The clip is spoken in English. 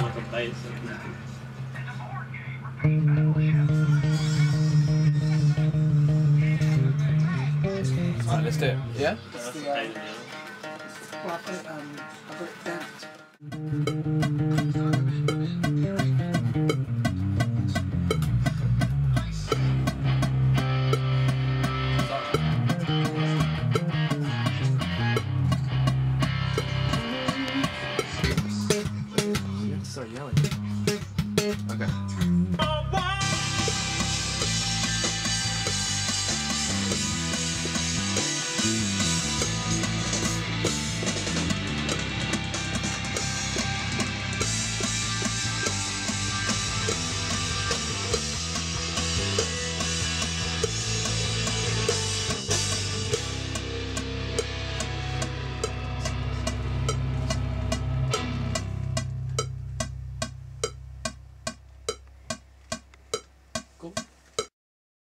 ice. I missed it. Yeah? That's the, the uh, ice. Well, I put um, I put it down. Okay.